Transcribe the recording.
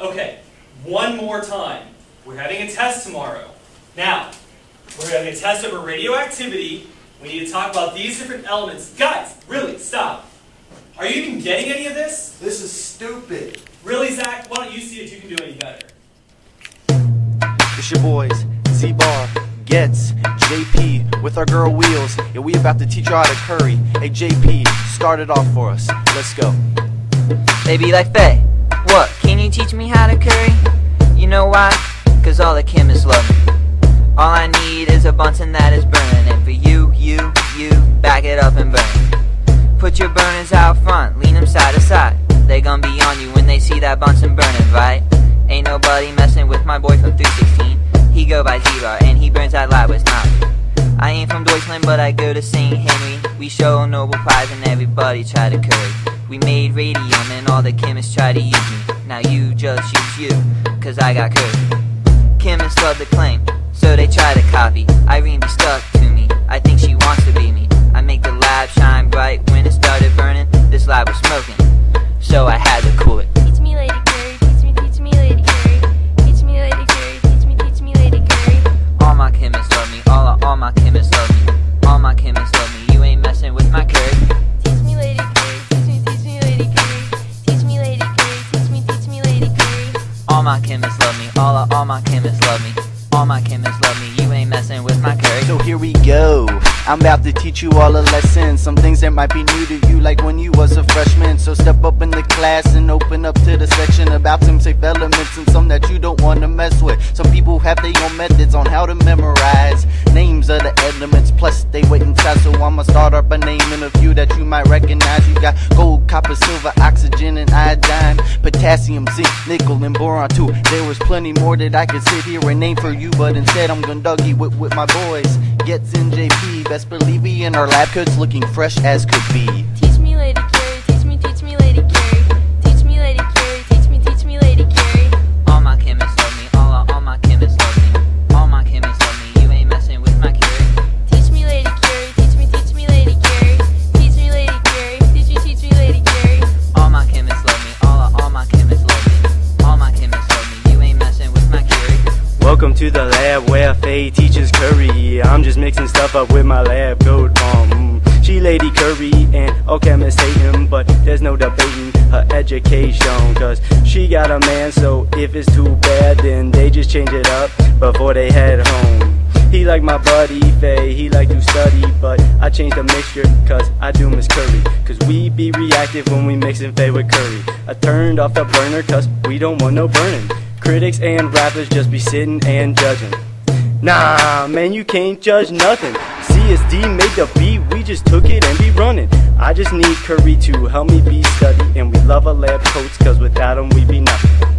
Okay, one more time. We're having a test tomorrow. Now, we're having a test over radioactivity. We need to talk about these different elements. Guys, really, stop. Are you even getting any of this? This is stupid. Really, Zach? Why don't you see if you can do any better? It's your boys, Z-Bar, Gets, JP, with our girl Wheels. Yeah, we about to teach you how to Curie. Hey JP, start it off for us. Let's go. Baby like Faye, what, can you teach me how to Curie? You know why? Cause all the chemists love me. All I need is a Bunsen that is burning, and for you, you, you, back it up and burn. Put your burners out front, lean them side to side. They gon' be on you when they see that Bunsen burning, right? Ain't nobody messing with my boy from 316. He go by Z-Bar, and he burns that light with knowledge. I ain't from Deutschland, but I go to St. Henry. We show a Nobel Prize and everybody try to Curie. We made radium and all the chemists try to use me. Now you just use you, cause I got Curie. Chemists love the claim, so they try to copy. Irene be stuck to me, I think she wants to be me. Chemists love me. All my chemists love me, you ain't messing with my Curie. So here we go. I'm about to teach you all a lesson. Some things that might be new to you, like when you was a freshman. So step up in the class and open up to the section about some safe elements and some that you don't want to mess with. Some people have their own methods on how to memorize names of the elements. Plus they wait inside, so I'ma start up a name and a few that you might recognize. You got gold, copper, silver, oxygen, and iodine, potassium, zinc, nickel, and boron too. There was plenty more that I could sit here and name for you, but instead I'm gonna Dougie with, with my boys. Gets in JP, best believe we in our lab coats looking fresh as could be. To the lab where Faye teaches Curie. I'm just mixing stuff up with my lab coat. Um, she Lady Curie and all chemists hate him, but there's no debating her education. Cause she got a man, so if it's too bad, then they just change it up before they head home. He like my buddy Faye, he like to study, but I changed the mixture cause I do miss Curie. Cause we be reactive when we mixin' Faye with Curie. I turned off the burner cause we don't want no burning. Critics and rappers just be sitting and judging. Nah, man, you can't judge nothing. CSD made the beat, we just took it and be running. I just need Curie to help me be study, and we love our lab coats, cause without them we be nothing.